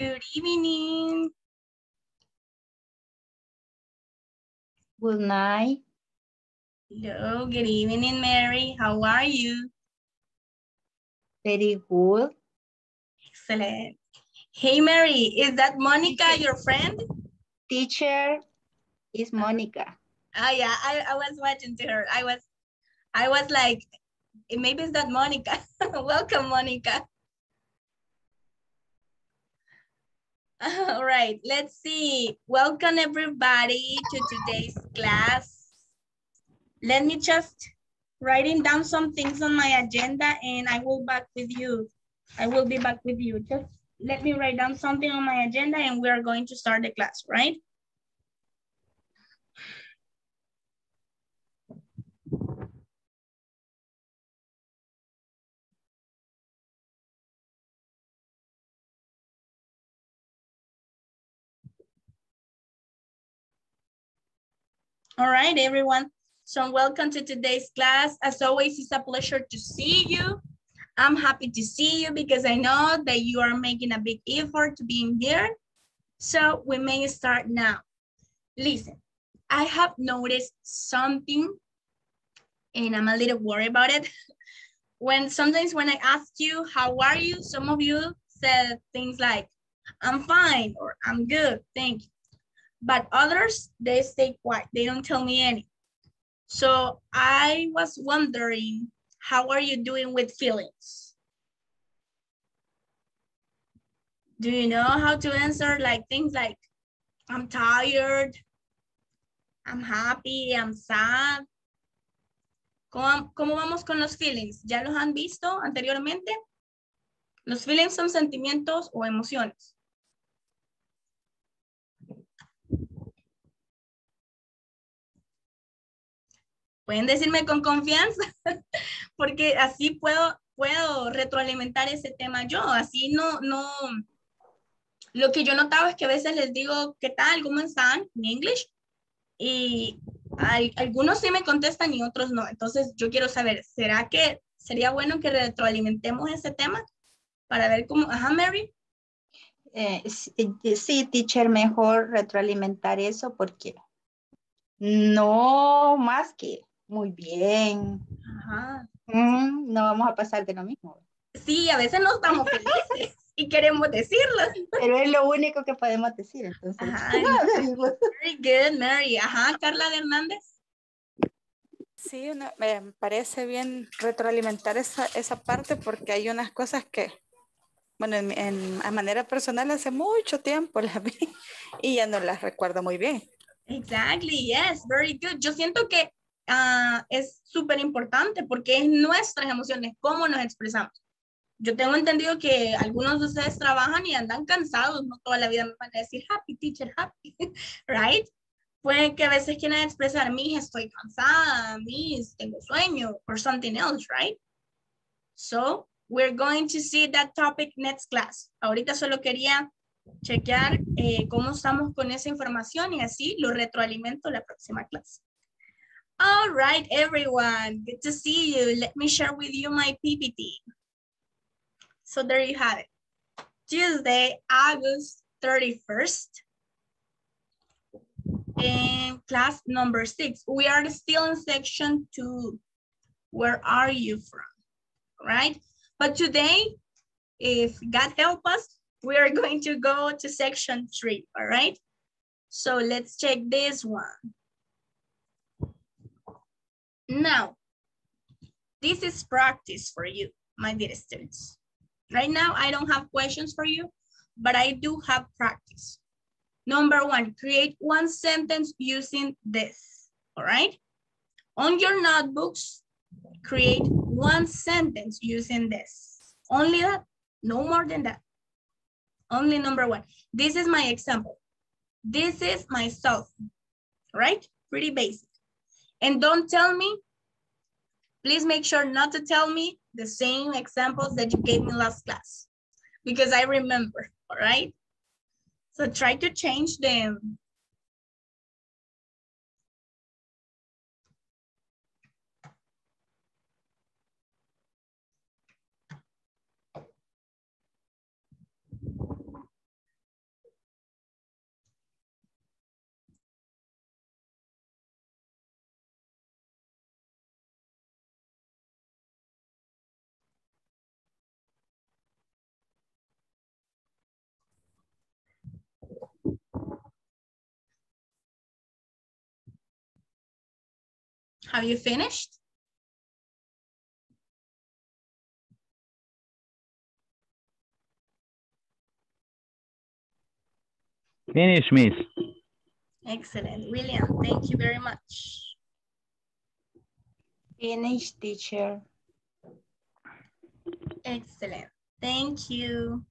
Good evening. Good night. Hello, good evening, Mary. How are you? Very good. Excellent. Hey, Mary, is that Monica, your friend? Teacher is uh, Monica. Oh yeah, I, I was watching to her. I was, I was like, eh, maybe it's that Monica. Welcome, Monica. All right, let's see. Welcome everybody to today's class. Let me just writing down some things on my agenda and I will back with you. I will be back with you. Just let me write down something on my agenda and we are going to start the class, right? All right, everyone. So welcome to today's class. As always, it's a pleasure to see you. I'm happy to see you because I know that you are making a big effort to being here. So we may start now. Listen, I have noticed something and I'm a little worried about it. When sometimes when I ask you, how are you? Some of you said things like, I'm fine or I'm good, thank you. But others, they stay quiet. They don't tell me any. So I was wondering, how are you doing with feelings? Do you know how to answer like things like, I'm tired, I'm happy, I'm sad? ¿Cómo, ¿Cómo vamos con los feelings? ¿Ya los han visto anteriormente? Los feelings son sentimientos o emociones. Pueden decirme con confianza, porque así puedo, puedo retroalimentar ese tema yo, así no, no, lo que yo notaba es que a veces les digo, ¿qué tal? ¿Cómo están? En English. Y algunos sí me contestan y otros no. Entonces yo quiero saber, ¿será que sería bueno que retroalimentemos ese tema para ver cómo, ajá, Mary? Eh, sí, sí, teacher, mejor retroalimentar eso porque no más que muy bien. Ajá. Mm, no vamos a pasar de lo mismo. Sí, a veces no estamos felices y queremos decirlo. Pero es lo único que podemos decir, entonces. Ajá. Very good, Mary. Ajá, Carla de Hernández. Sí, una, me parece bien retroalimentar esa, esa parte porque hay unas cosas que, bueno, en, en, a manera personal hace mucho tiempo las vi y ya no las recuerdo muy bien. Exactly, yes, very good. Yo siento que uh, es súper importante porque es nuestras emociones, cómo nos expresamos. Yo tengo entendido que algunos de ustedes trabajan y andan cansados, no toda la vida me van a decir happy teacher, happy, right? Puede que a veces quieran expresar, mi estoy cansada, mis tengo sueño, or something else, right? So, we're going to see that topic next class. Ahorita solo quería chequear eh, cómo estamos con esa información y así lo retroalimento la próxima clase. All right, everyone. Good to see you. Let me share with you my PPT. So there you have it. Tuesday, August 31st. And class number six. We are still in section two. Where are you from? Right? But today, if God help us, we are going to go to section three, all right? So let's check this one. Now, this is practice for you, my dear students. Right now, I don't have questions for you, but I do have practice. Number one, create one sentence using this, all right? On your notebooks, create one sentence using this. Only that, no more than that. Only number one. This is my example. This is myself, right? Pretty basic. And don't tell me, please make sure not to tell me the same examples that you gave me last class because I remember, all right? So try to change them. Have you finished? Finish, miss. Excellent. William, thank you very much. Finish, teacher. Excellent. Thank you.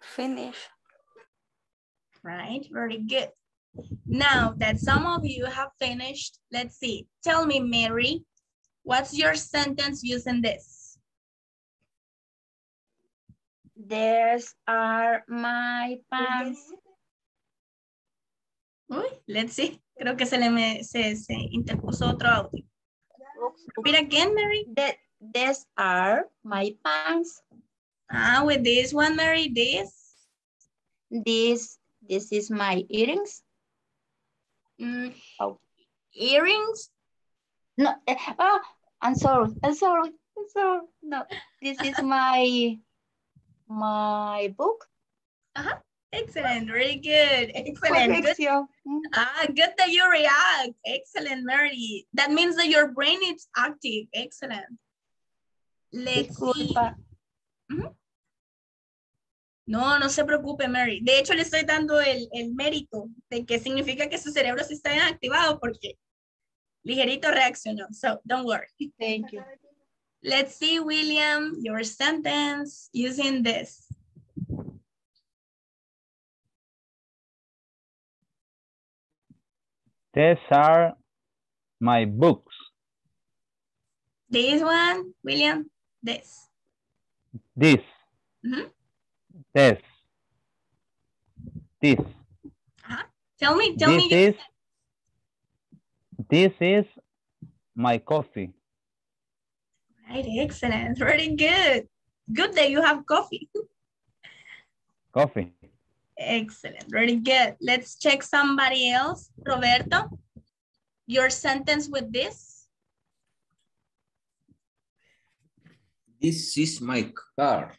Finish. Right, very good. Now that some of you have finished, let's see. Tell me, Mary, what's your sentence using this? There's are my pants. Uy, let's see. Creo que se le me, se, se interpuso otro audio. Repeat again, Mary. That these are my pants. Ah, with this one, Mary, this. This this is my earrings. Mm, Oh. Earrings. No, oh, I'm sorry. I'm sorry. I'm sorry. No, this is my my book. Uh -huh. Excellent, very good. Excellent. Good. Corrección. Mm, Ah, good that you react. Excellent, Mary. That means that your brain is active. Excellent. Let's see. Disculpa. No, no se preocupe, Mary. De hecho, le estoy dando el, el mérito de que significa que su cerebro sí está bien activado porque ligerito reaccionó. So, don't worry. Thank you. Let's see, William, your sentence using this. These are my books. This one, William, this. This. Mhm. This. This. Uh-huh. Tell me, tell this me. your- is. This is my coffee. Right, excellent. Very good. Good that you have coffee. Coffee. Excellent. Very good. Let's check somebody else. Roberto, your sentence with this. This is my car.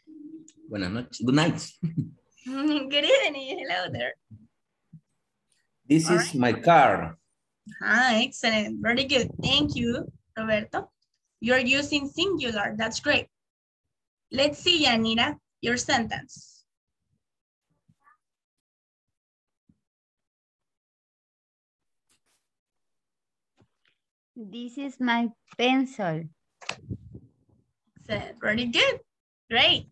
Buenas noches. Good night. Good evening. Hello there. This All is my car. Ah, excellent. Very good. Thank you, Roberto. You're using singular. That's great. Let's see, Yanira, your sentence. This is my pencil. Excellent. Very good. Great.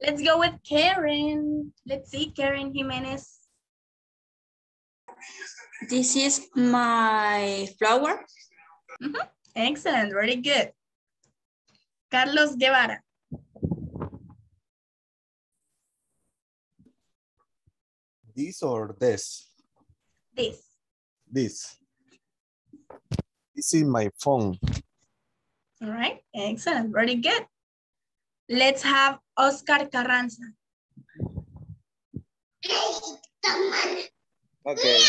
Let's go with Karen. Let's see, Karen Jimenez. This is my flower. Mm-hmm. Excellent. Very good. Carlos Guevara. This or this? This. This. This is my phone. All right. Excellent. Very good. Let's have Oscar Carranza. Okay.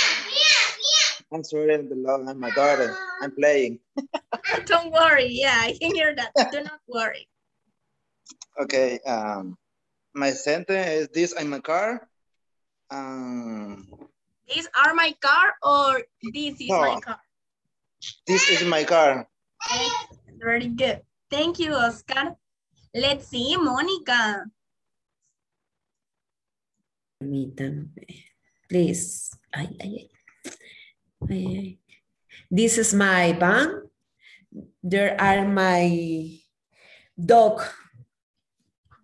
I'm sorry, I'm below. I'm my daughter. I'm playing. Don't worry. Yeah, I can hear that. Do not worry. Okay. Um, my sentence is this. I'm a car. Um, These are my car or this is my car? this is my car. Very good. Thank you, Oscar. Let's see, Monica. Permítanme, please. Ay, ay, ay. This is my van. There are my dog.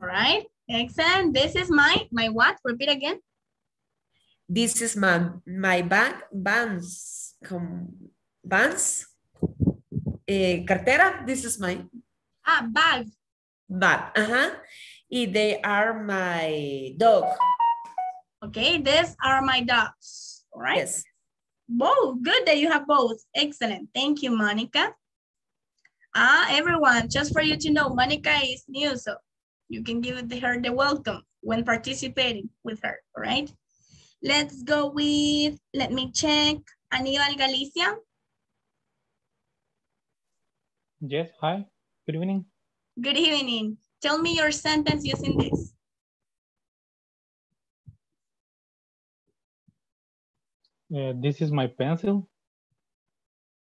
All right. Excellent. This is my, my what? Repeat again. This is my my bag, vans, com, vans, eh, cartera. This is my Ah, bag. Bag. Uh-huh. Y they are my dog. Okay, these are my dogs. All right. Yes. Both. Good that you have both. Excellent. Thank you, Monica. Ah, everyone, just for you to know, Monica is new, so you can give her the welcome when participating with her, all right? Let's go with, let me check, Aníbal Galicia. Yes, hi, good evening. Good evening. Tell me your sentence using this. Uh, this is my pencil.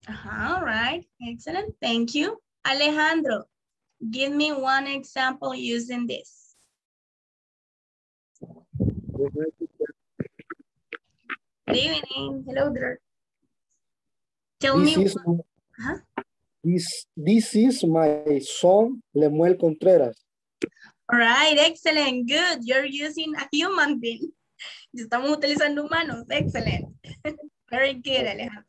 Uh-huh, all right, excellent, thank you. Alejandro, give me one example using this. Good evening, hello there. Tell This me, is, one- Ajá. This, this is my son, Lemuel Contreras. all right, excellent, good. You're using a human being. Estamos utilizando humanos, excellent. Very good, Alejandro.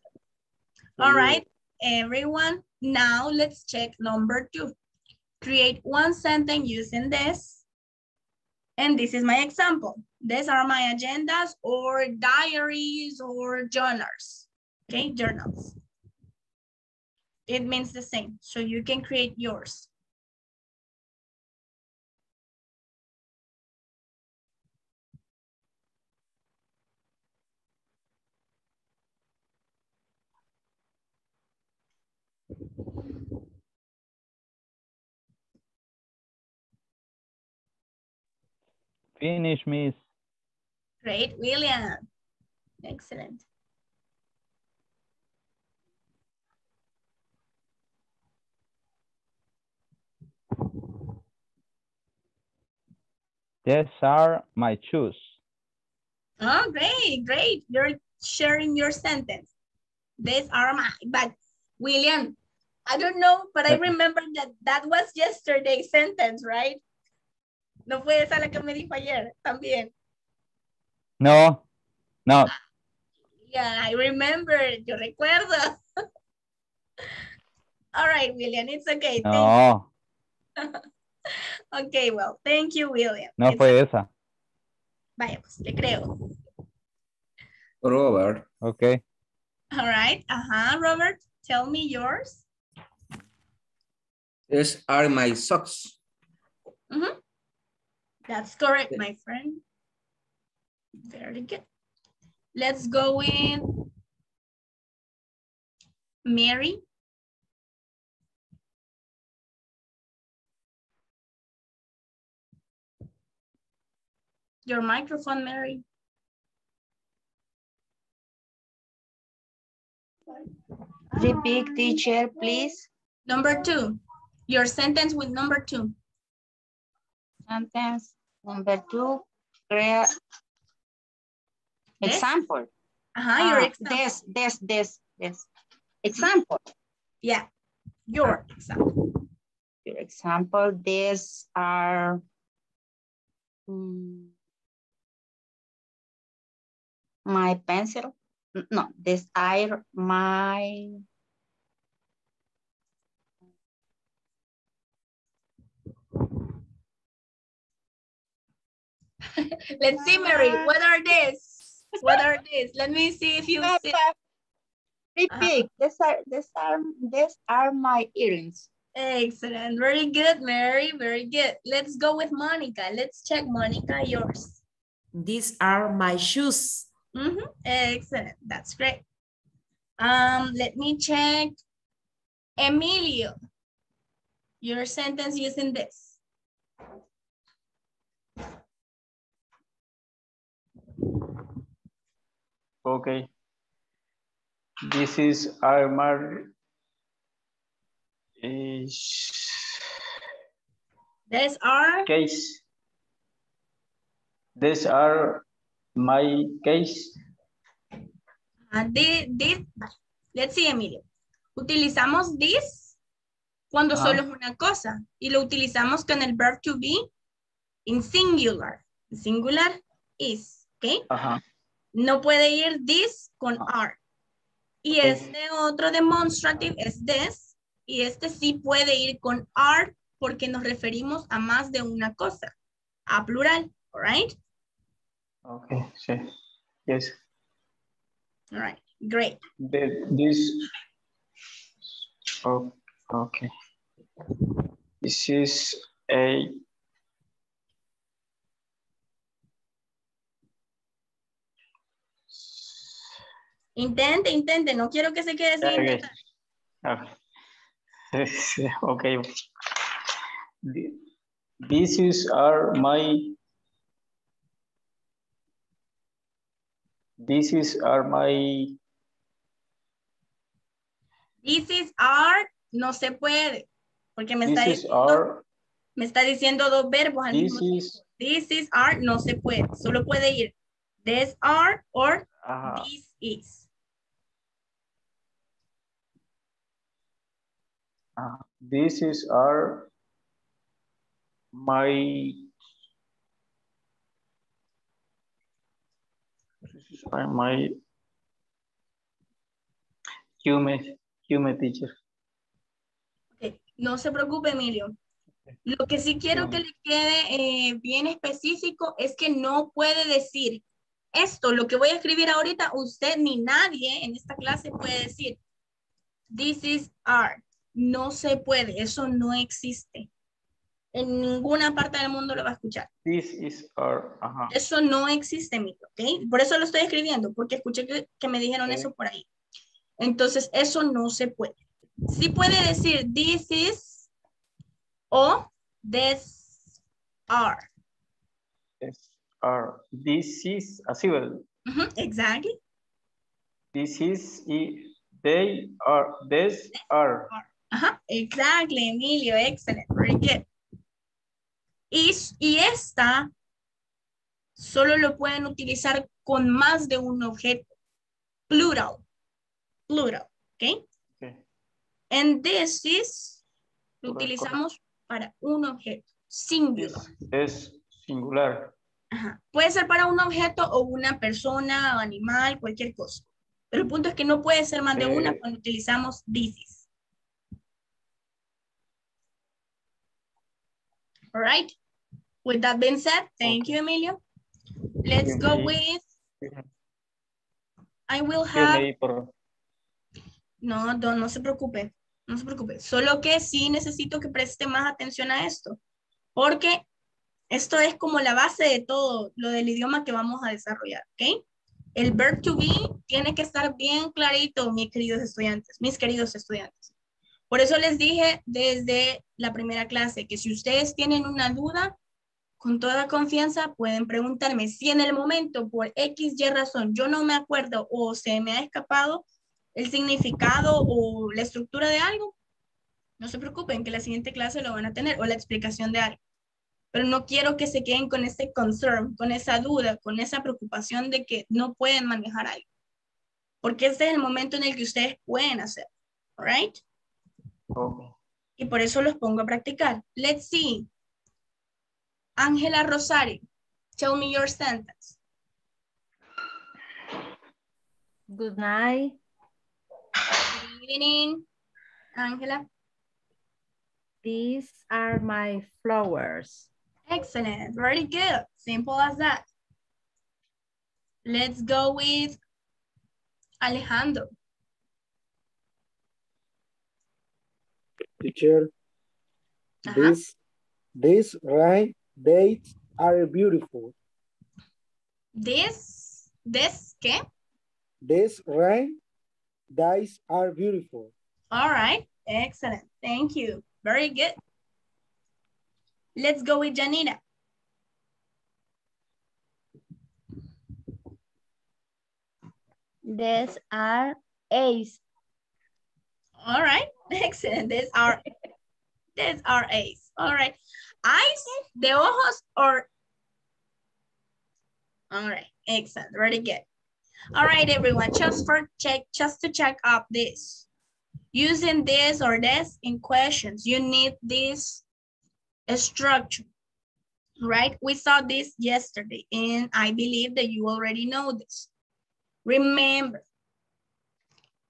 All right, everyone, now let's check number two. Create one sentence using this. And this is my example. These are my agendas or diaries or journals. Okay, journals. It means the same, so you can create yours. Finish, miss. Great, William. Excellent. These are my shoes. Oh, great, great. You're sharing your sentence. These are my, but William, I don't know, but I remember that that was yesterday's sentence, right? No fue esa la que me dijo ayer también. No, no. Yeah, I remember. Yo recuerdo. All right, William, it's okay. No, Okay, well, thank you, William. no It's- fue esa. Vaya, pues, le creo. Robert, Okay. All right, uh-huh, Robert, tell me yours. these are my socks. Mhm. That's correct, my friend. Very good. Let's go in. Mary. Your microphone, Mary. Repeat, teacher, please. Number two, your sentence with number two. Sentence number two, This? example. Uh-huh, your Ah, example. This, this, this, this. Example. Yeah, your example. Your example, these are mm, my pencil. No, this I, my Let's see, Mary, what are these? What are these? Let me see if you see. repeat. Uh-huh. These are these are these are my earrings. Excellent. Very good, Mary. Very good. Let's go with Monica. Let's check Monica, yours. These are my shoes. Mhm. Excellent. That's great. Um, let me check. Emilio, your sentence using this. Okay. This is Armar. Is These are, case. These are my case. uh, this, let's see, Emilio. Utilizamos this cuando solo es una cosa y lo utilizamos con el verb to be in singular. Singular is, ¿ok? Ajá. No puede ir this con Ah. are. Y este otro demonstrative es this. Y este sí puede ir con are porque nos referimos a más de una cosa. A plural, all right? Okay. Sí. Yes. All right, great. The, this. Oh, okay. This is a. Intente, intente, no quiero que se quede sin Okay. intentar. Ah. Okay. okay. The- This is are my This is are my This is are, no se puede. Porque me this está, diciendo, me está diciendo dos verbos al this mismo is tiempo. This is are, no se puede. Solo puede ir this are or ajá. this is. Uh, this is our my are my teacher. Ok, No se preocupe, Emilio. Lo que sí quiero que le quede eh, bien específico es que no puede decir esto, lo que voy a escribir ahorita, usted ni nadie en esta clase puede decir, this is art. No se puede, eso no existe. En ninguna parte del mundo lo va a escuchar. This is our ajá. Eso no existe, Emilio, ¿ok? Por eso lo estoy escribiendo, porque escuché que, que me dijeron Ok. eso por ahí. Entonces, eso no se puede. Sí puede decir this is o this are. Yes, are this is así ¿verdad? Exactly. This is y they are this are Ajá, exactly, Emilio, excellent, very good. Y, y esta solo lo pueden utilizar con más de un objeto. Plural. Plural, ¿ok? Ok. And this is lo Correcto. utilizamos para un objeto. Singular. es singular. Ajá. Puede ser para un objeto o una persona, o animal, cualquier cosa. Pero el punto es que no puede ser más de una Eh. cuando utilizamos this is. All right. With that being said, thank you, Emilio. Let's go with. I will have, no, no, no se preocupe, no se preocupe. Solo que sí necesito que preste más atención a esto, porque esto es como la base de todo lo del idioma que vamos a desarrollar, ¿ok? El verb to be tiene que estar bien clarito, mis queridos estudiantes, mis queridos estudiantes. Por eso les dije desde la primera clase que si ustedes tienen una duda, con toda confianza pueden preguntarme. Si en el momento por X, Y razón yo no me acuerdo o se me ha escapado el significado o la estructura de algo, no se preocupen que la siguiente clase lo van a tener o la explicación de algo. Pero no quiero que se queden con ese concern, con esa duda, con esa preocupación de que no pueden manejar algo. Porque este es el momento en el que ustedes pueden hacer. All right? Y por eso los pongo a practicar. Let's see. Ángela Rosario, tell me your sentence. Good night. Good evening, Ángela. These are my flowers. Excellent, very good. Simple as that. Let's go with Alejandro. Teacher, Ajá. this, this rain dates are beautiful. This, this, ¿qué? This rain days are beautiful. All right, excellent. Thank you. Very good. Let's go with Janina. These are A's. All right, excellent. These are, these are A's. All right. Eyes, the ojos, or? All right, excellent. Very good. All right, everyone, just for check, just to check up this. Using this or this in questions, you need this structure, right? We saw this yesterday, and I believe that you already know this. Remember,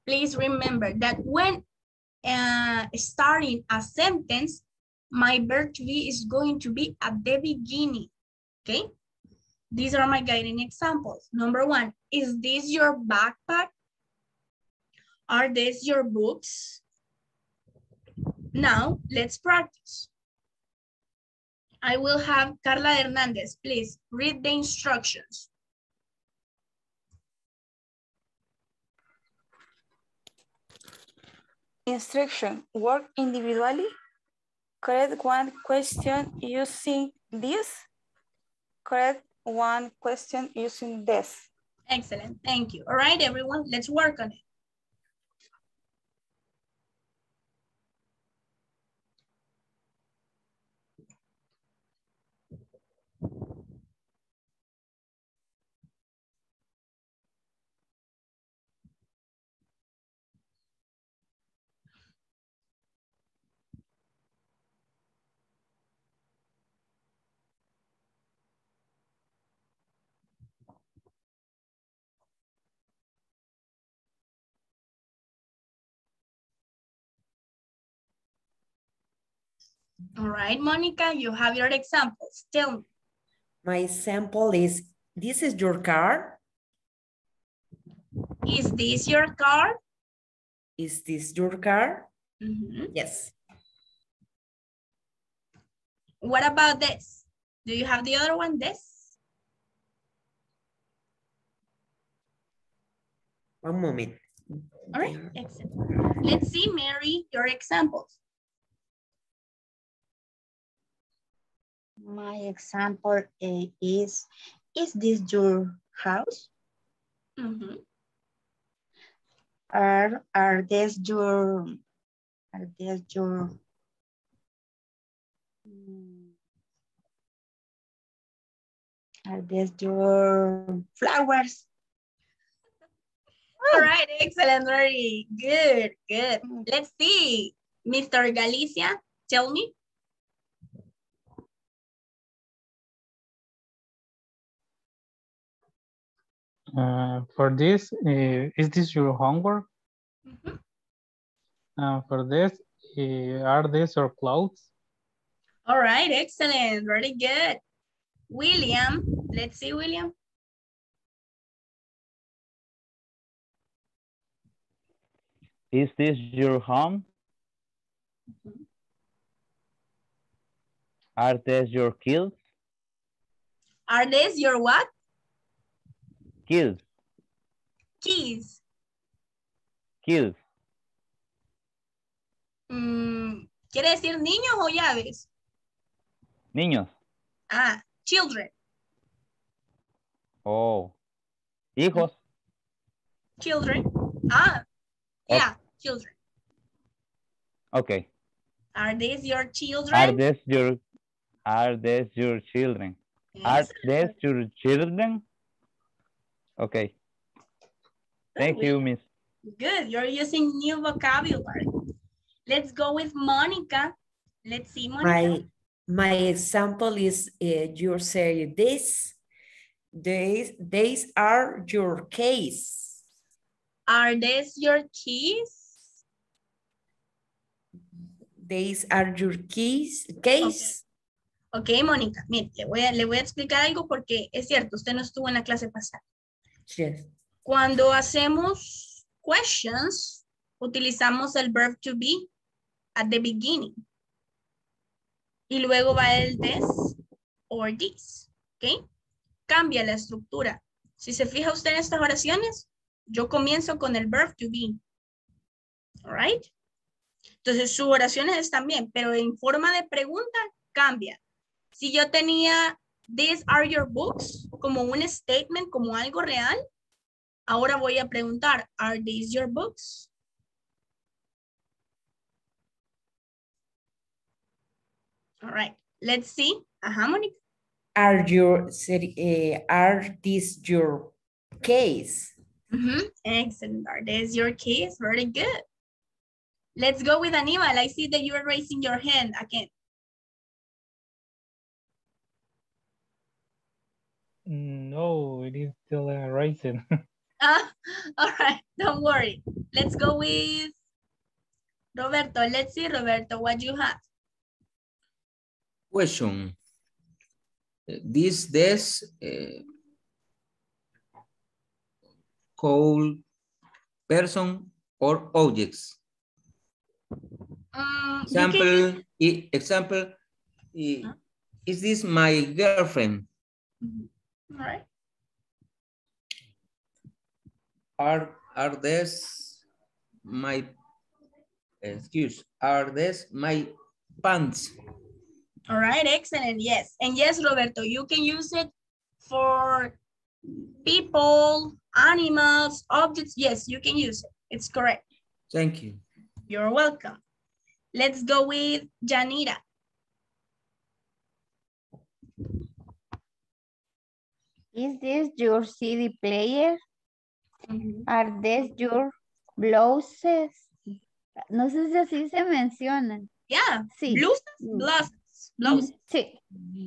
please remember that when uh, starting a sentence, my verb to be is going to be at the beginning, okay? These are my guiding examples. Number one, is this your backpack? Are these your books? Now, let's practice. I will have Carla Hernandez, please read the instructions. Instruction, work individually. Correct one question using this. Correct one question using this. Excellent. Thank you. All right, everyone, let's work on it. All right, Monica, you have your examples. Tell me. My example is, this is your car. Is this your car? Is this your car? Mhm. Yes. What about this? Do you have the other one, this? One moment. All right, excellent. Let's see, Mary, your examples. My example eh, is, is this your house? Mhm. Are, are this your, are this your, mm, are this your flowers? All right, excellent, very good, good. Let's see, Mr. Galicia, tell me. Uh, for this, uh, is this your homework? Mhm. Uh, for this, uh, are these your clothes? All right, excellent, very good. William, let's see, William. Is this your home? Are these your kids? Are these your what? Kids, Keys. kids. Mm, ¿Quiere decir niños o llaves? Niños. Ah, children, Oh. Hijos. children. Ah, yeah, children. Okay. Are these your Are children? these your are these your children? Are these your children? Okay. Thank you, Miss. Good, you're using new vocabulary. Let's go with Monica. Let's see, Monica. My, my example is uh, you say this, these, these are your case. Are these your keys? These are your keys, case. Ok, Mónica, mire, le voy, a, le voy a explicar algo porque es cierto, usted no estuvo en la clase pasada. Yes. Cuando hacemos questions, utilizamos el verb to be at the beginning. Y luego va el this or this, ¿ok? Cambia la estructura. Si se fija usted en estas oraciones, yo comienzo con el verb to be. All right? Entonces, sus oraciones están bien, pero en forma de pregunta cambia. Si yo tenía these are your books como un statement, como algo real, ahora voy a preguntar, are these your books? All right, let's see. Ajá, Mónica. Are your, eh, are these your case? Mhm, Excellent. Are these your keys? Very good. Let's go with Aníbal. I see that you are raising your hand again. No, it is still uh, rising. Ah, all right, don't worry. Let's go with Roberto. Let's see, Roberto, what you have. Question. This desk uh, call person or objects. Um, you can use- Example, i- example, is this my girlfriend? All right. Are, are this my, excuse, are this my pants? All right, excellent. Yes. And yes, Roberto, you can use it for People, animals, objects. Yes, you can use it. It's correct. Thank you. You're welcome. Let's go with Janira. Is this your CD player? Are these your blouses? No sé si así se mencionan. Yeah, Sí. blusas, Mm. blouses, blouses. Sí.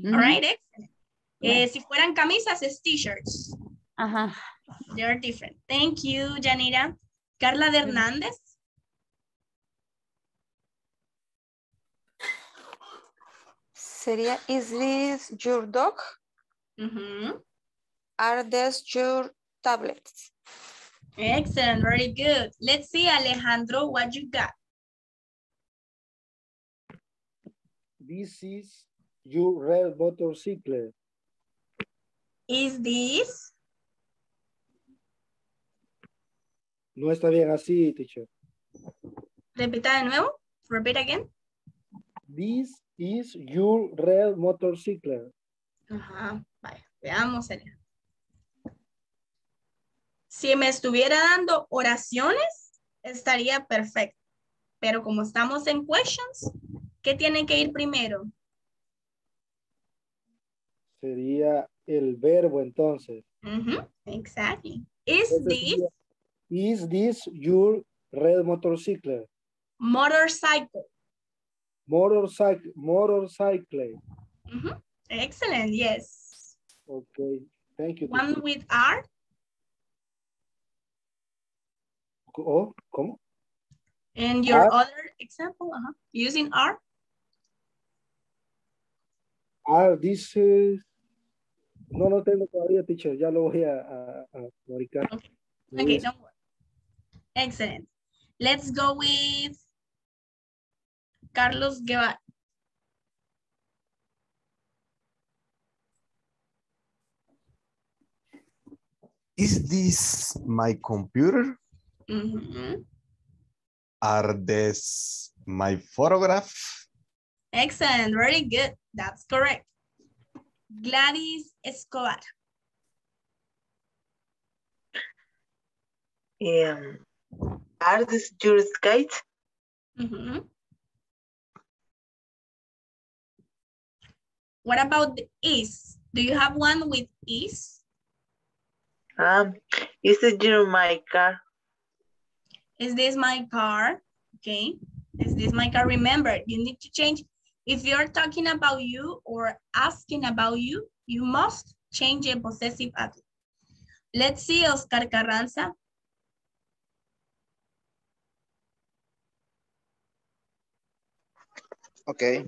All right, excellent. Eh, si fueran camisas, es t-shirts. Ajá. They're different. Thank you, Janira. Carla de Hernández. Sería, is this your dog? Ujú. Are these your tablets? Excellent, very good. Let's see, Alejandro, what you got. This is your red motorcycle. Is this? No está bien así, teacher. Repita de nuevo. Repeat again. This is your red motorcycle. Ajá, vaya, veamos. Elena. Si me estuviera dando oraciones, estaría perfecto. Pero como estamos en questions, ¿qué tiene que ir primero? Sería el verbo entonces. Exactly. Is this Is this your red motorcycle? motorcycle? Motorcycle. Motorcycle. Excellent, yes. Okay. Thank you. One with R. Oh, ¿cómo? And your R. other example, uh-huh, using R. Ah, this is... No lo tengo todavía, teacher. Ya lo voy a, a, a fabricar. Okay, don't worry. Excellent. Let's go with Carlos Guevara. Is this my computer? Mhm. Are this my photograph? Excellent, very good. That's correct. Gladys Escobar. Um, are these your skates? Mhm. What about the is? Do you have one with is? Um, is it your my car? Is this my car? Okay. Is this my car? Remember, you need to change. If you're talking about you or asking about you, you must change a possessive adjective. Let's see, Oscar Carranza. Okay.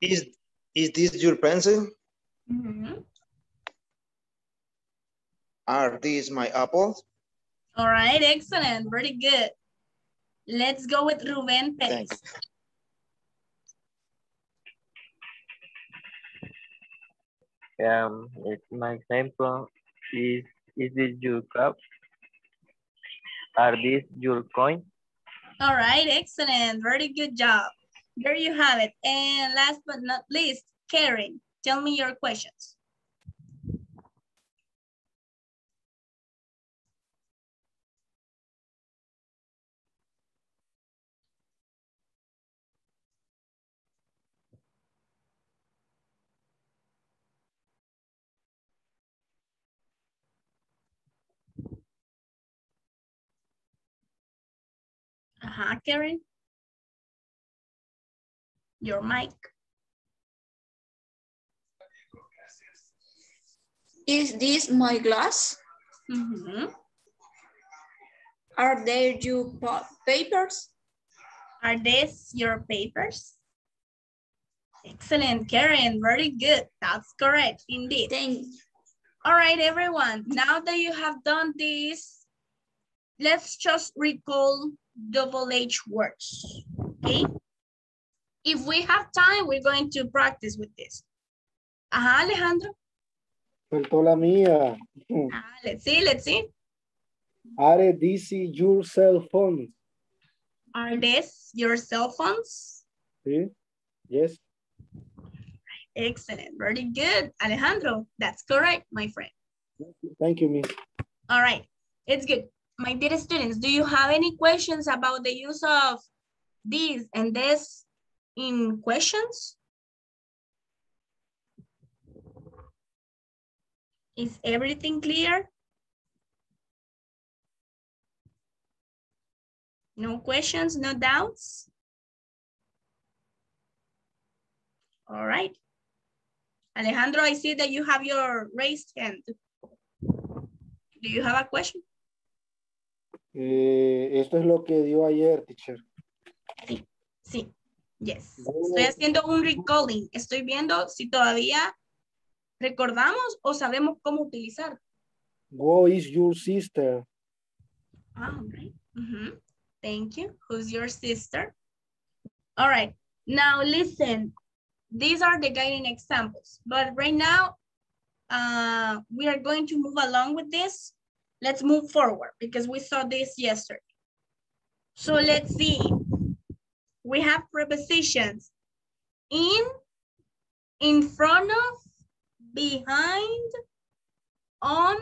Is is this your pencil? Mhm. Are these my apples? All right, excellent, very good. Let's go with Ruben Perez. Um, my example is, is this your cup? Are these your coin? All right, excellent, very good job. There you have it. And last but not least, Karen, tell me your questions. Uh-huh, Karen. Your mic. Is this my glass? Mhm. Are there your papers? Are these your papers? Excellent, Karen, very good. That's correct, indeed. All right, everyone, now that you have done this, let's just recall double H words, okay? If we have time, we're going to practice with this. Ajá, Alejandro. Faltó la mía. Ah, let's see, let's see. Are this your cell phone? Are these your cell phones? Sí. Yes. Excellent. Very good. Alejandro, that's correct, my friend. Thank you, Miss. All right. It's good. My dear students, do you have any questions about the use of this and this in questions? Is everything clear? No questions, no doubts? All right. Alejandro, I see that you have your raised hand. Do you have a question? Eh, esto es lo que dio ayer, teacher. Sí, yes. Estoy haciendo un recalling. Estoy viendo si todavía recordamos o sabemos cómo utilizar. Go is your sister. Ah, right. Mhm. Thank you. Who's your sister? All right. Now listen. These are the guiding examples. But right now, uh, we are going to move along with this. Let's move forward because we saw this yesterday. So let's see. We have prepositions in, in front of, behind, on,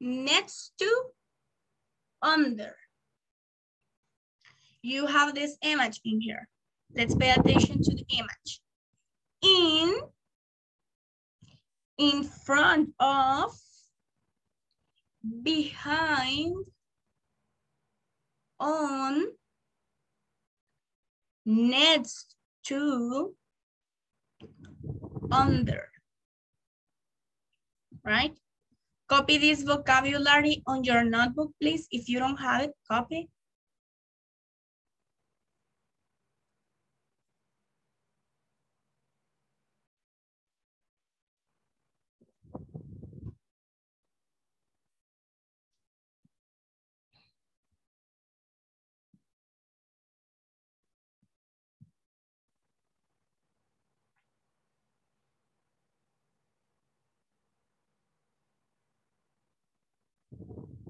next to, under. You have this image in here. Let's pay attention to the image. In, in front of, behind, on, next to, under. Right? Copy this vocabulary on your notebook, please. If you don't have it, copy.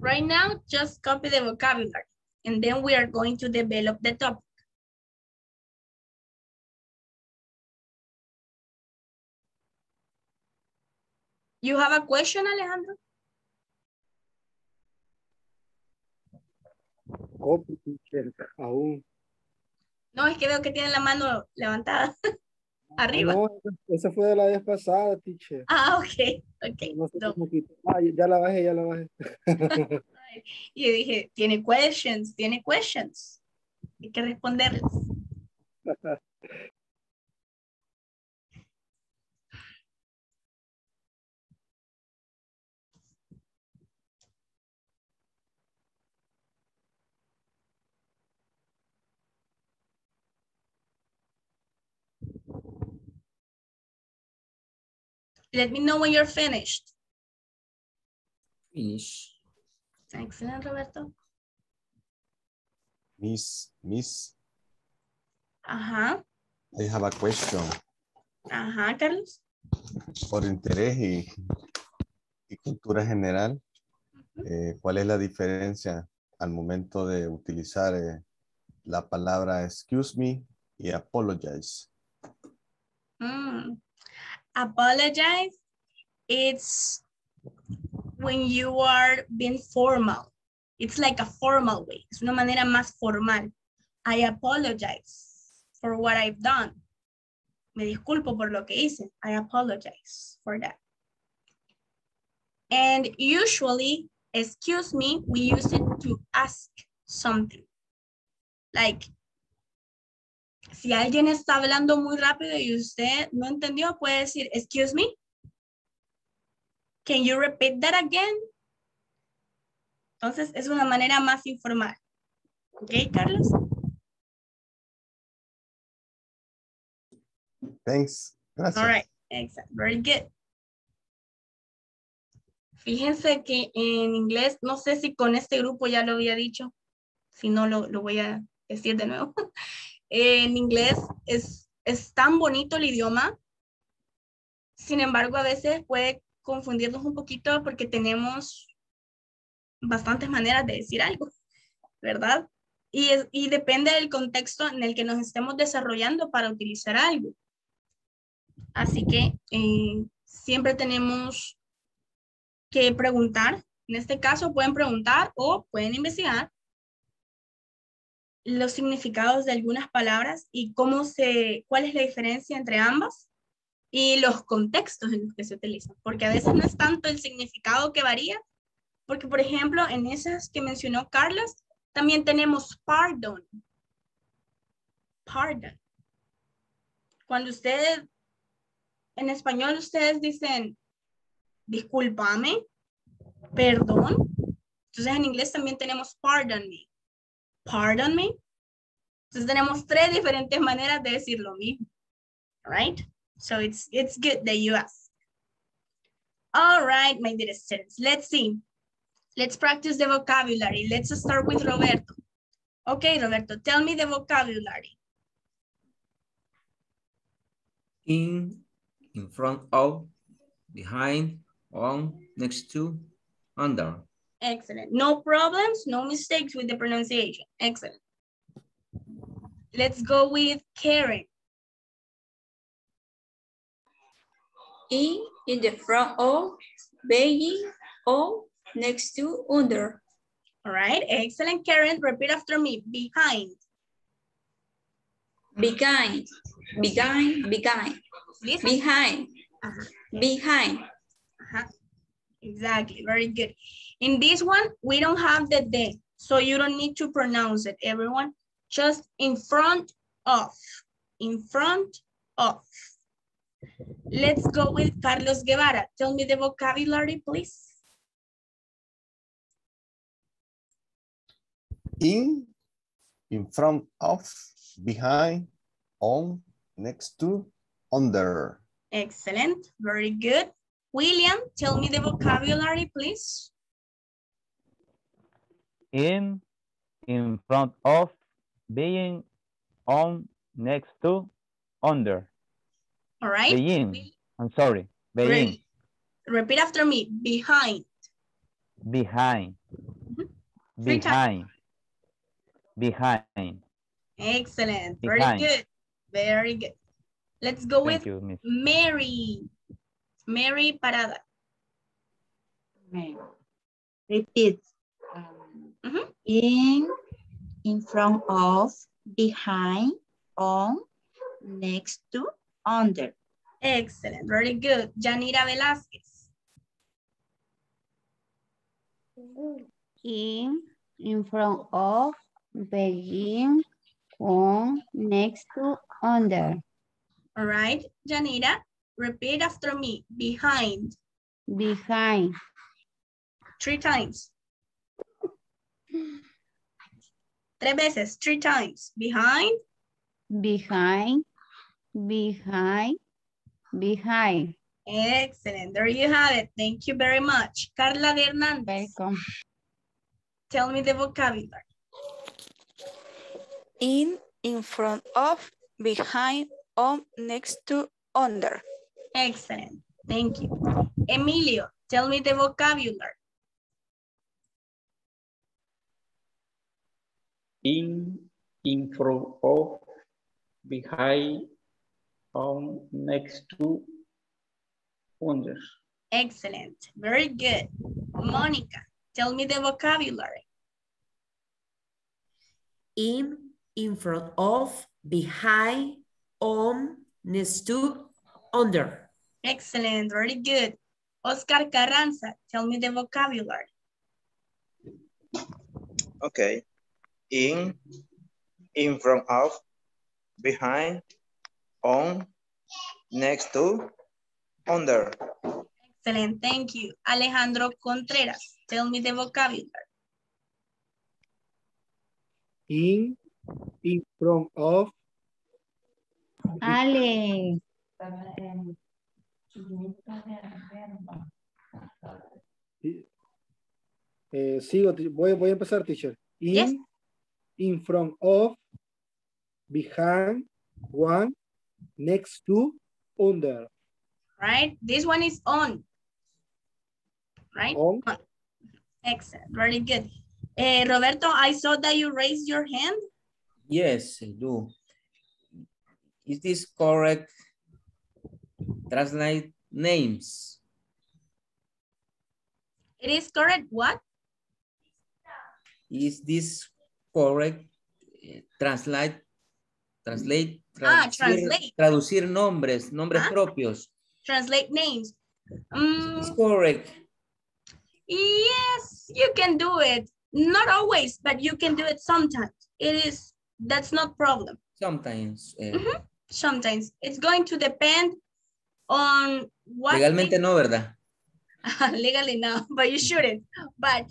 Right now, just copy the vocabulary and then we are going to develop the topic. You have a question, Alejandro? Copy, teacher. Aún. No, es que veo que tiene la mano levantada. Arriba. No, esa fue de la vez pasada, teacher. Ah, ok, ok. No sé No. Ah, ya la bajé, ya la bajé. Y yo dije, tiene questions, tiene questions. Hay que responderles. Let me know when you're finished. Finish. Excellent, Roberto. Miss, Miss, Ajá, I have a question. ajá, Carlos. Por interés y, y cultura general, eh, ¿cuál es la diferencia al momento de utilizar eh, la palabra excuse me y apologize? Mm. Apologize. It's when you are being formal. It's like a formal way. Es una manera más formal. I apologize for what I've done. Me disculpo por lo que hice. I apologize for that. And usually, excuse me, we use it to ask something. Like, si alguien está hablando muy rápido y usted no entendió, puede decir, excuse me. Can you repeat that again? Entonces, es una manera más informal. ¿Ok, Carlos? Thanks. Gracias. All right, exact, very good. Fíjense que en inglés, no sé si con este grupo ya lo había dicho, si no lo, lo voy a decir de nuevo. En inglés es, es tan bonito el idioma, sin embargo a veces puede confundirnos un poquito porque tenemos bastantes maneras de decir algo, ¿verdad? Y, es- y depende del contexto en el que nos estemos desarrollando para utilizar algo. Así que eh, siempre tenemos que preguntar. En este caso pueden preguntar o pueden investigar los significados de algunas palabras y cómo se, cuál es la diferencia entre ambas y los contextos en los que se utilizan, porque a veces no es tanto el significado que varía, porque por ejemplo en esas que mencionó Carlos, también tenemos pardon. Pardon. Cuando ustedes, en español ustedes dicen, discúlpame, perdón. Entonces en inglés también tenemos pardon me. Pardon me. Entonces tenemos tres diferentes maneras de decir lo mismo. Right? So it's, it's good that you ask. All right, my dear students, let's see. Let's practice the vocabulary. Let's start with Roberto. Okay, Roberto, tell me the vocabulary. In, in front of, behind, on, next to, under. Excellent. No problems, no mistakes with the pronunciation. Excellent. Let's go with Karen. In, in the front of, behind, on, next to, under. All right, excellent. Karen, repeat after me. Behind. Behind, behind, behind. Listen. Behind, behind. Uh-huh. Exactly, very good. In this one, we don't have the de, so you don't need to pronounce it, everyone. Just in front of, in front of. Let's go with Carlos Guevara. Tell me the vocabulary, please. In, in front of, behind, on, next to, under. Excellent, very good. William, tell me the vocabulary, please. In, in front of, being, on, next to, under. All right. Being, I'm sorry, being, Great. Repeat after me. Behind. behind, mm-hmm. Three times. behind, behind. Excellent. Very Behind. good. Very good. Let's go Thank with you, Mary. Mary Parada. Repeat. Um, In, in front of, behind, on, next to, under. Excellent. Very good. Janira Velázquez. In, in front of, begin, on, next to, under. All right. Janira, repeat after me. Behind. Behind. Three times. Tres veces. Three times. Behind. Behind. Behind. Behind. Excellent. There you have it. Thank you very much. Carla de Hernandez. Welcome. Tell me the vocabulary. In, in front of, behind, on, next to, under. Excellent. Thank you. Emilio, tell me the vocabulary. In, in front of, behind, on, next to, under. Excellent. Very good. Monica, tell me the vocabulary. In, in front of, behind, on, next to, under. Excellent. Very good. Oscar Carranza, tell me the vocabulary. Okay. In, in front of, behind, on, next to, under. Excellent. Thank you. Alejandro Contreras, tell me the vocabulary. In, in front of, Ale. eh, sigo, voy, voy a empezar, teacher. In, Yes. In front of, behind, one, next to, under. Right? This one is on. Right? On. Excellent. Very good. Eh, Roberto, I saw that you raised your hand. Yes, I do. Is this correct? translate names. It is correct. What? Is this correct? Eh, Translate, translate, Ah, traducir, translate. traducir nombres, nombres Ah. propios. Translate names. Mm, Is correct. Yes, you can do it. Not always, but you can do it sometimes. It is, that's not problem. Sometimes. eh, Mhm. Sometimes. It's going to depend on what. legalmente no, ¿verdad? Legally no, but you shouldn't. But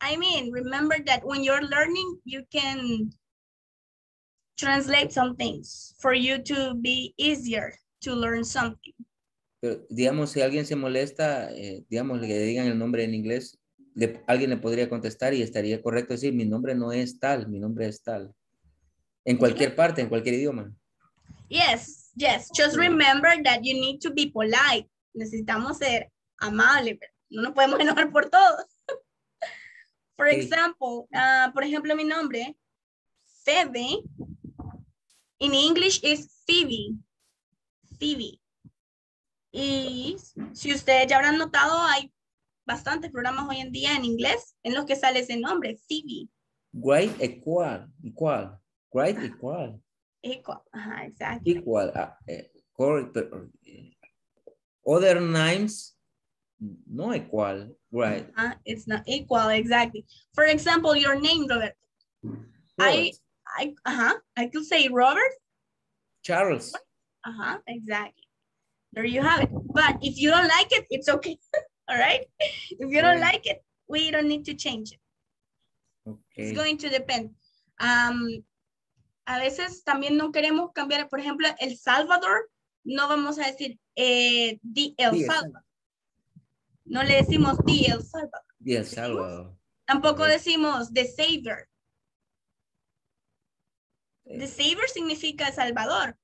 I mean, remember that when you're learning, you can translate some things for you to be easier to learn something. Pero, digamos, si alguien se molesta, eh, digamos, le digan el nombre en inglés, le- alguien le podría contestar y estaría correcto decir, mi nombre no es tal, mi nombre es tal. En cualquier parte, en cualquier idioma. Yes, yes. Just remember that you need to be polite. Necesitamos ser amables. No nos podemos enojar por todo. For Sí. example, ah, por ejemplo, mi nombre, Phoebe, in English is Phoebe. Phoebe. Y si ustedes ya habrán notado, hay bastantes programas hoy en día en inglés en los que sale ese nombre, Phoebe. Great, equal, igual. Great, igual. Equal. Ajá, exactly. Equal. ah, eh, correct, eh, other names, no equal. Right. Uh, it's not equal, exactly. For example, your name, Robert. I, I, uh-huh, I could say Robert. Charles. Uh-huh, exactly. There you have it. But if you don't like it, it's okay. All right? If you don't like it, we don't need to change it. Okay. It's going to depend. Um, a veces también no queremos cambiar, por ejemplo, El Salvador, no vamos a decir eh, Di El Salvador. No le decimos di El Salvador. De El Salvador. Tampoco decimos the Savior. The Savior significa Salvador,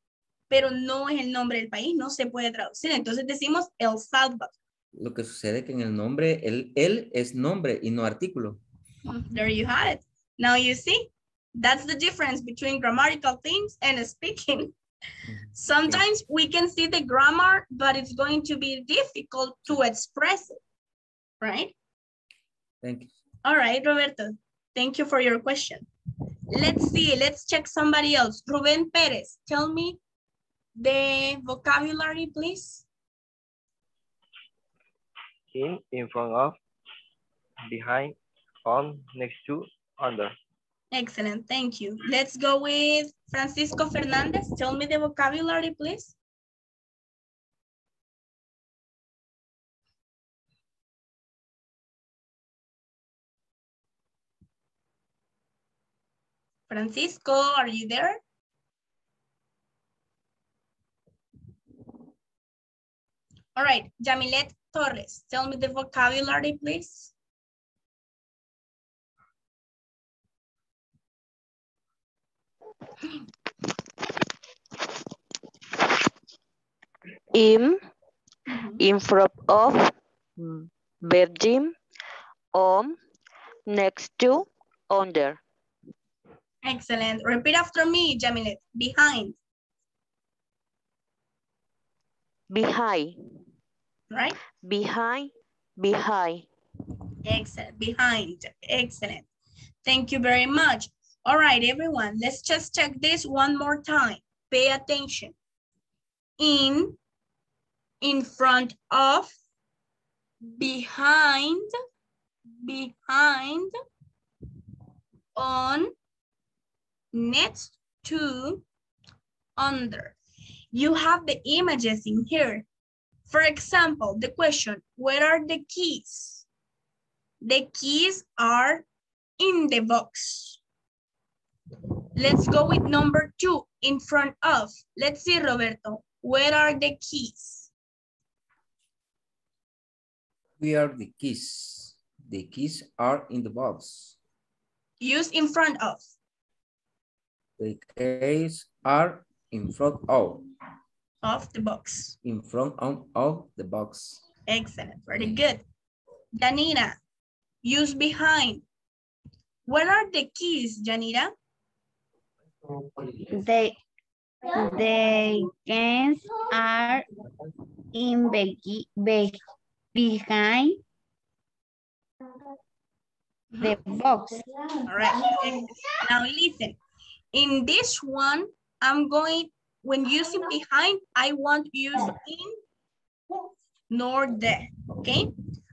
pero no es el nombre del país, no se puede traducir. Entonces decimos El Salvador. Lo que sucede que en el nombre, él, él es nombre y no artículo. There you have it. Now you see, that's the difference between grammatical things and speaking. Mm-hmm. Sometimes we can see the grammar, but it's going to be difficult to express it, right? Thank you. All right, Roberto. Thank you for your question. Let's see, let's check somebody else. Ruben Perez, tell me the vocabulary, please. In, in front of, behind, on, next to, under. Excellent, thank you. Let's go with Francisco Fernandez. Tell me the vocabulary, please. Francisco, are you there? All right, Jamilet Torres, tell me the vocabulary, please. In, mm-hmm. in front of, mm-hmm. Virgin, on, next to, under. Excellent. Repeat after me, Jamilet. Behind, Behind, right? behind, behind. Excellent. Behind. Excellent. Thank you very much. All right, everyone. Let's just check this one more time. Pay attention. In, in front of, behind, behind, on, next to, under. You have the images in here. For example, the question, where are the keys? The keys are in the box. Let's go with number two, in front of. Let's see, Roberto. Where are the keys? Where are the keys. The keys are in the box. Use in front of. The keys are in front of. Of the box. In front of, of the box. Excellent, very good. Janira, use behind. Where are the keys, Janira? They, the games are in be, be, behind the box. All right. Now listen. In this one, I'm going, when using behind, I want to use in nor the, okay?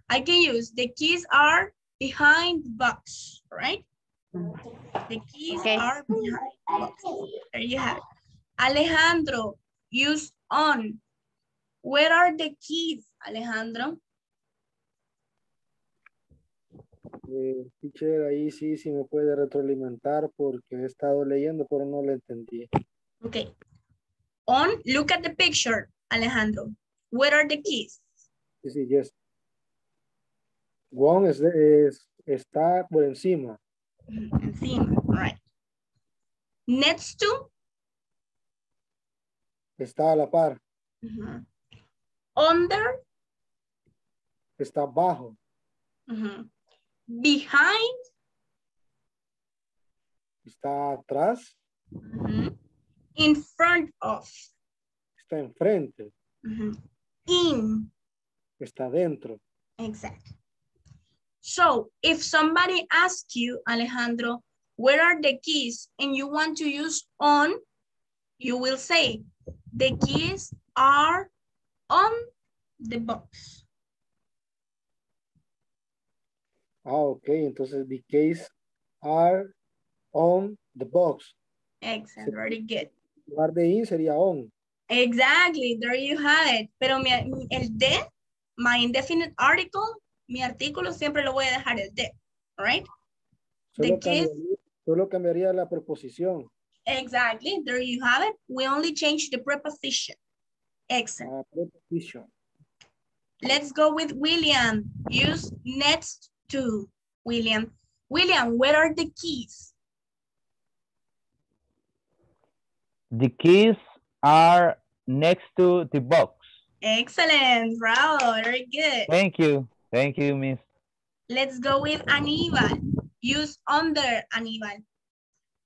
I can use the keys are behind box, right? The keys Okay. are behind the box. There you have it. Alejandro, use on. Where are the keys, Alejandro? Eh, teacher, ahí sí, sí me puede retroalimentar porque he estado leyendo, pero no lo entendí. Okay. On, look at the picture, Alejandro. Where are the keys? Sí, sí, yes. One es, es- está por encima. Encima, right. Next to, Está a la par. ujú. under, Está abajo. ujú. behind, Está atrás. ujú. in front of, Está enfrente. in, Está dentro. exactly. So, if somebody asks you, Alejandro, where are the keys and you want to use on, you will say, the keys are on the box. Ah, ok. Entonces, the keys are on the box. Excellent, very good. Lugar de in sería on. Exactly, there you have it. Pero mi, el de, my indefinite article, mi artículo siempre lo voy a dejar el de, right? Solo The keys, cambiaría, solo cambiaría la preposición. exactly, there you have it. We only change the preposition. Excellent. Ah, preposition. Let's go with William. Use next to William. William, where are the keys? The keys are next to the box. Excellent, bravo, very good. Thank you. Thank you, miss. Let's go with Aníbal. Use under Aníbal.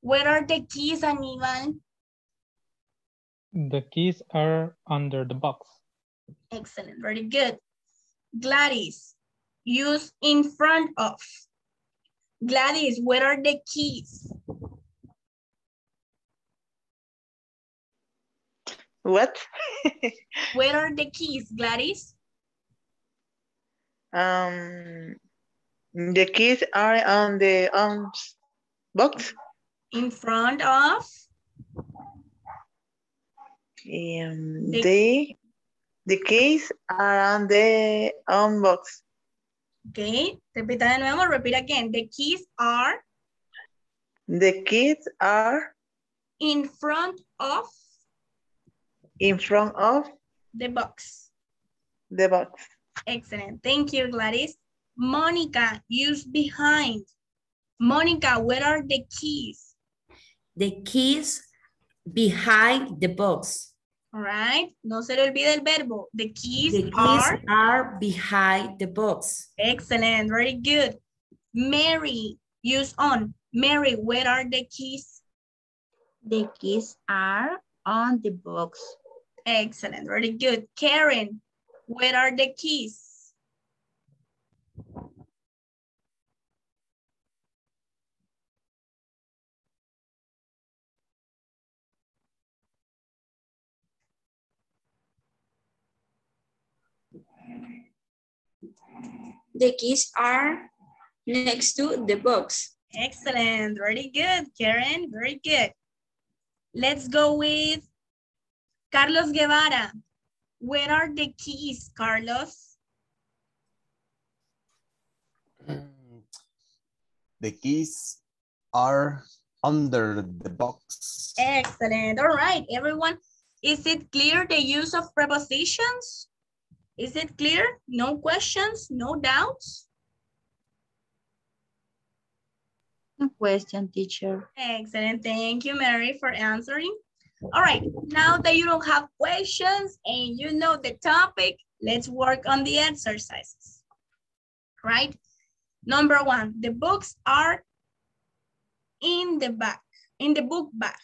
Where are the keys, Aníbal? The keys are under the box. Excellent, very good. Gladys, use in front of. Gladys, where are the keys? What? Where are the keys, Gladys? Um, the keys are on the um, box. In front of. Um, The- the the keys are on the um box. Okay, repita de nuevo, repeat again. The keys are The keys are in front of in front of the box. the box. Excellent, thank you, Gladys. Monica, use behind. Monica, where are the keys? The keys behind the box. All right, no se le olvide el verbo. The keys, The keys are. are behind the box. Excellent, very good. Mary, use on. Mary, where are the keys? The keys are on the box. Excellent, very good. Karen, where are the keys? The keys are next to the box. Excellent, very good, Karen, very good. Let's go with Carlos Guevara. Where are the keys, Carlos? Mm. The keys are under the box. Excellent, all right, everyone. Is it clear the use of prepositions? Is it clear? No questions, no doubts? No question, teacher. Excellent. Thank you, Mary, for answering. All right, now that you don't have questions and you know the topic, let's work on the exercises. Right? Number one, the books are in the back, in the book bag,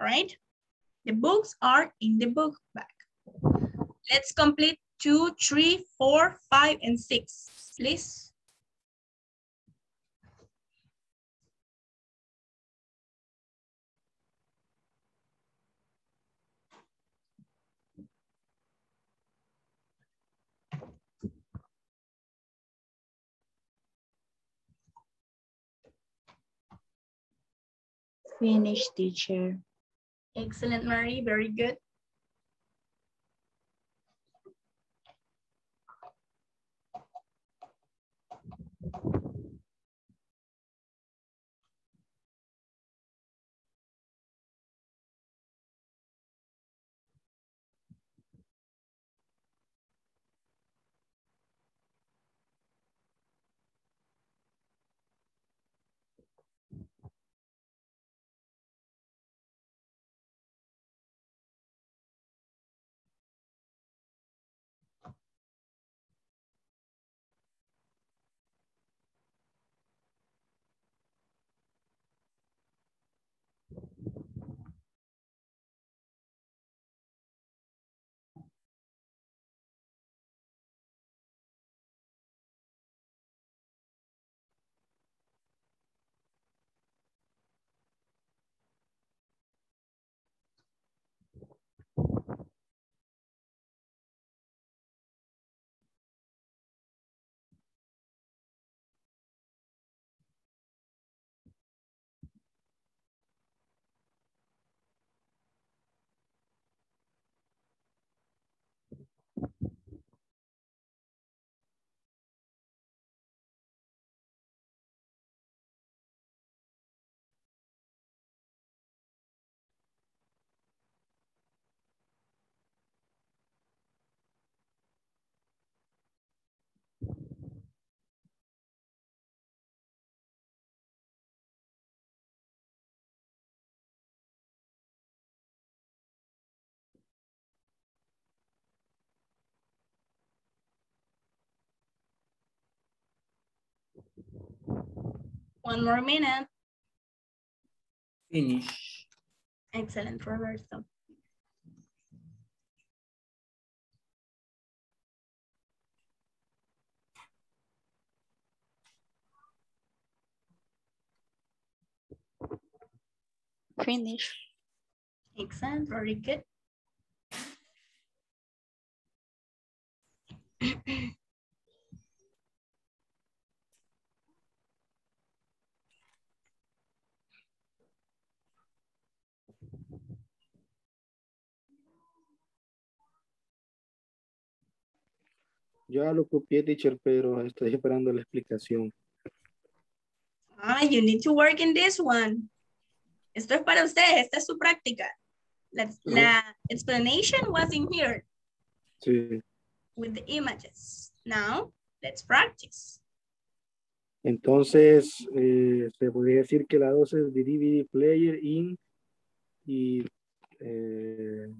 right? The books are in the book bag. Let's complete two, three, four, five, and six, please. Finish, teacher. Excellent, Marie. Very good. One more minute. Finish. Excellent, Roberto. Finish. Excellent, very good. Ya lo copié, teacher, pero estoy esperando la explicación. Ah, you need to work in this one. Esto es para ustedes, esta es su práctica. La, la explanation was in here Sí. with the images. Now, let's practice. Entonces, eh, se podría decir que la dos es de DVD player in y eh,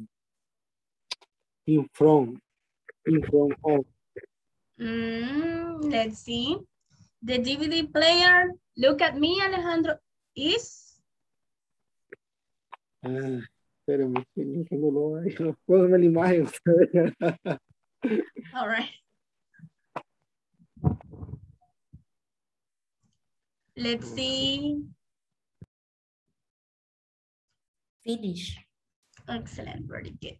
in front, in front of. Mm, let's see. The DVD player, look at me, Alejandro, is, Ah, espérame, que no no lo hay. No puedo ver la imagen. all right. Let's see. Finish. Excellent, very good.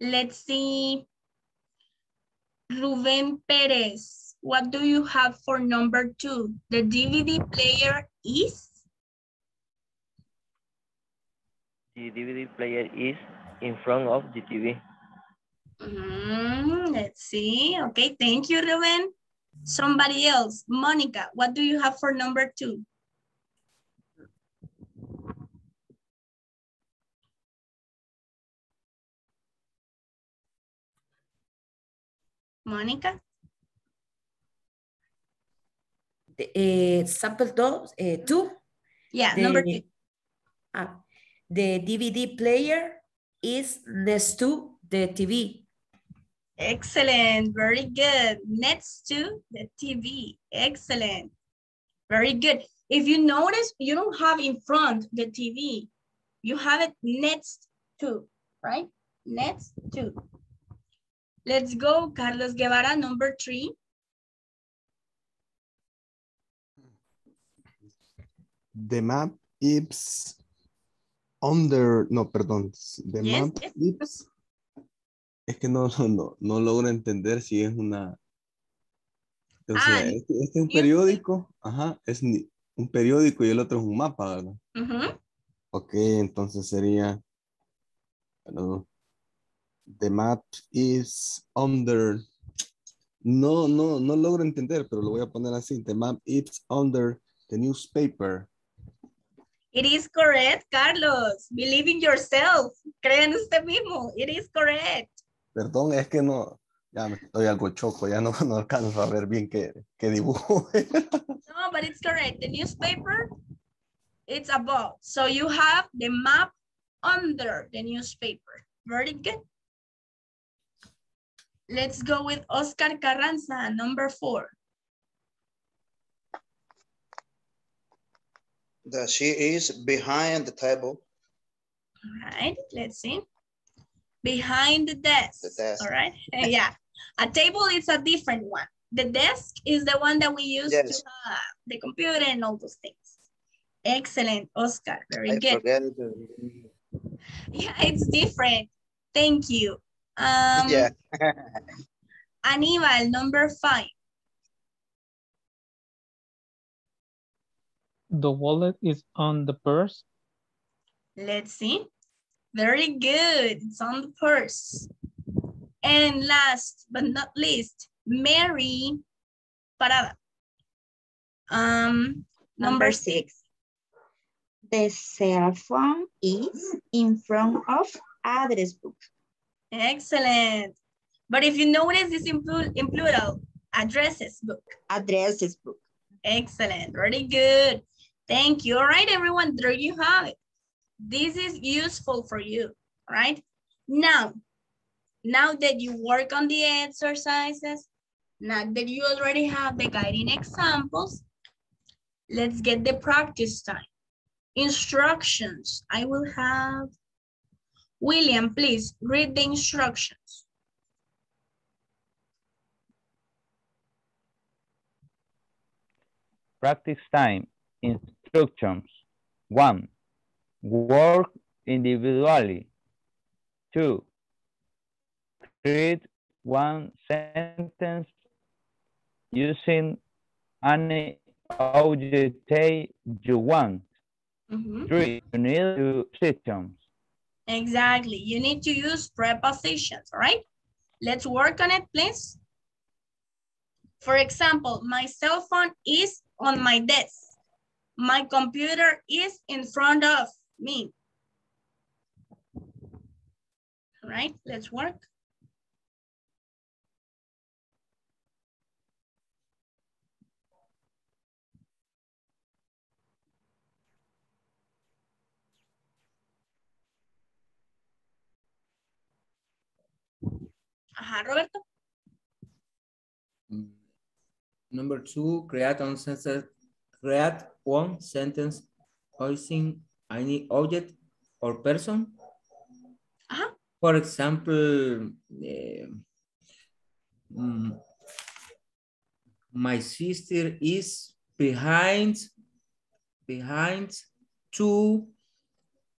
Let's see. Ruben Perez, what do you have for number two? The DVD player is? The DVD player is in front of the TV. Mm, let's see. Okay, thank you, Ruben. Somebody else, Monica, what do you have for number two? Monica? The, eh, sample two, eh, two. Yeah, the, number two. ah, the DVD player is next to the TV. Excellent, very good. Next to the TV, excellent. Very good. If you notice, you don't have in front the TV. You have it next to, right? Next to. Let's go, Carlos Guevara, number three. The map is under, no, perdón. The Yes, map yes. is, es que no, no, no, no logro entender si es una, o Ah, sea, este, este es un periódico, ajá, es un periódico y el otro es un mapa, ¿verdad? Ujú. Ok, entonces sería, bueno, the map is under, no, no, no logro entender, pero lo voy a poner así, the map is under the newspaper. It is correct, Carlos. Believe in yourself. Cree en usted mismo. It is correct. Perdón, es que no, ya me estoy algo choco, ya no, no alcanzo a ver bien qué, qué dibujo. No, but it's correct. The newspaper, it's above. So you have the map under the newspaper. Very good. Let's go with Oscar Carranza, number four. The she is behind the table. All right, let's see. Behind the desk. The desk. All right, yeah. A table is a different one. The desk is the one that we use Yes. to have the computer and all those things. Excellent, Oscar. Very I good. Yeah, it's different. Thank you. Um, yeah. Aníbal, number five. The wallet is on the purse. Let's see. Very good. It's on the purse. And last but not least, Mary Parada. Um, number six. The cell phone is in front of address book. Excellent. But if you notice, it's in, plu- in plural. Addresses book. Addresses book. Excellent. Very good. Thank you. All right, everyone. There you have it. This is useful for you. right? Now, now that you work on the exercises, now that you already have the guiding examples, let's get the practice time. Instructions. I will have William, please read the instructions. Practice time. Instructions. One, work individually. Two, create one sentence using any object you want. Mhm. Three, you need two systems. Exactly. You need to use prepositions, all right? Let's work on it, please. For example, my cell phone is on my desk. My computer is in front of me. All right, let's work. Ajá, Roberto. Number two, create one sentence, create one sentence using any object or person. Ajá. For example, mm, my sister is behind, behind to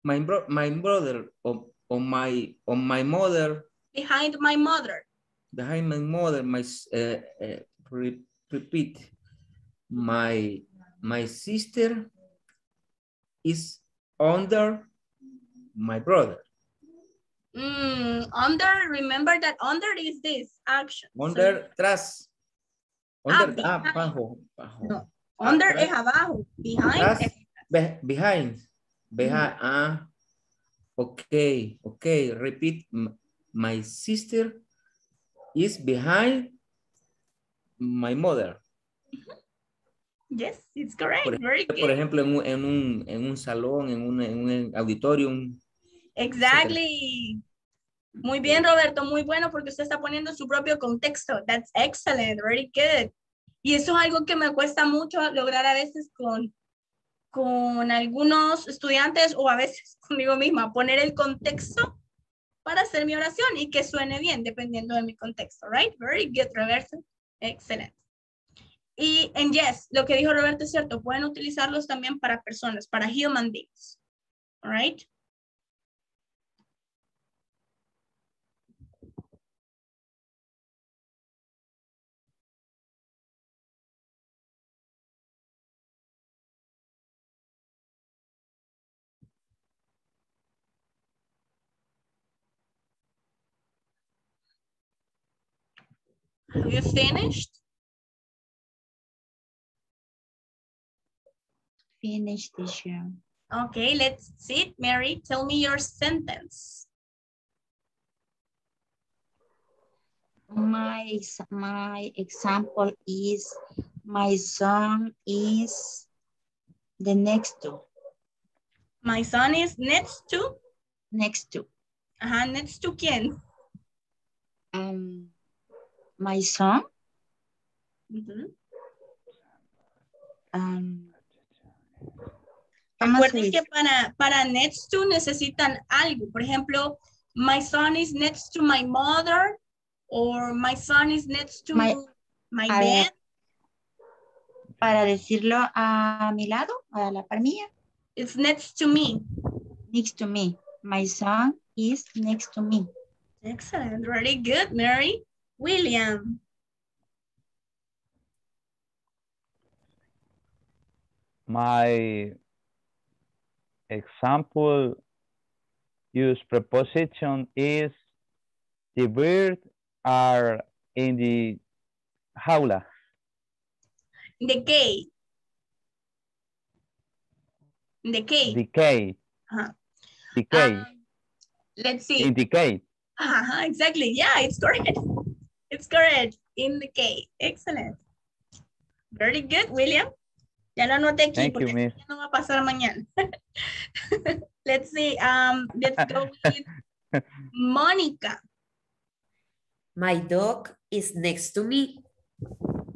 my bro, my brother or, or my or my mother Behind my mother. behind my mother, my uh, uh, re- repeat, my my sister is under my brother. Mm, under, remember that under is this action. So Under tras. Ah, Under ah, behind. bajo, bajo. under atrás. es abajo. Behind Tras, es be- behind. Behind. Ah. Okay. Okay. Repeat. My sister is behind my mother. Yes, it's correct. Por, Very por good. ejemplo, en un, en un, en un salón, en un, en un auditorium. Exactly. Muy bien, Roberto, muy bueno porque usted está poniendo su propio contexto. That's excellent, very good. Y eso es algo que me cuesta mucho lograr a veces con, con algunos estudiantes o a veces conmigo misma, poner el contexto para hacer mi oración y que suene bien dependiendo de mi contexto, right? Very good, Roberto. Excelente. Y en yes, lo que dijo Roberto es cierto, pueden utilizarlos también para personas, para human beings. Right? You finished? Finish teacher. Okay, let's sit. Mary, tell me your sentence. My, ex- my example is my son is the next to. My son is next to. Next to. Ajá, next to quién? Um, my son. Um, vamos a Recuerden que para, para next to necesitan algo. Por ejemplo, my son is next to my mother or my son is next to my, My- ver. bed. para decirlo a mi lado, a la par mía. It's next to me. Next to me. My son is next to me. Excellent. Very good, Mary. William. My example use preposition is the birds are in the jaula. In the cave. In the cave. Decay. Uh-huh. Decay. Let's see. in decay. Uh-huh, exactly. Yeah, it's correct. It's correct. In the cave. Excellent. Very good, William. Ya lo anoté aquí Thank you, porque miss. no va a pasar mañana. let's see. Um, let's go with Monica. My dog is next to me.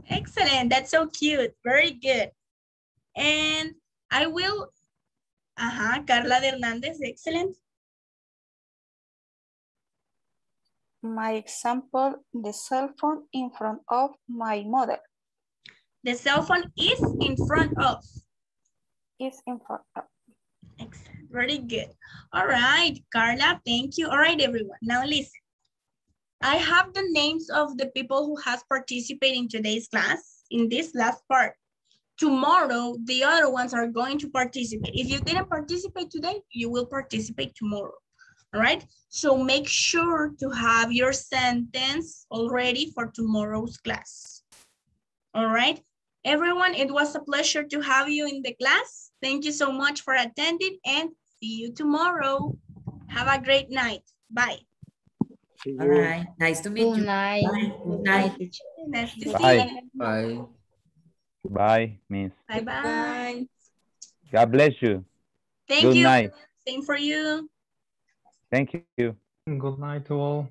Excellent. That's so cute. Very good. And I will. Ajá, Carla de Hernández. Excellent. My example, the cell phone in front of my mother. The cell phone is in front of. Is in front of. Excellent. Very good. All right, Carla, thank you. All right, everyone. Now listen. I have the names of the people who has participated in today's class in this last part. Tomorrow, the other ones are going to participate. If you didn't participate today, you will participate tomorrow. All right. So make sure to have your sentence already for tomorrow's class. All right. Everyone, it was a pleasure to have you in the class. Thank you so much for attending and see you tomorrow. Have a great night. Bye. All right. Nice to meet Good you. night. Bye. Good night. Nice to see Bye. you. Bye. Bye, miss. Bye bye. God bless you. Thank Good you. night. Same for you. Thank you. Good night to all.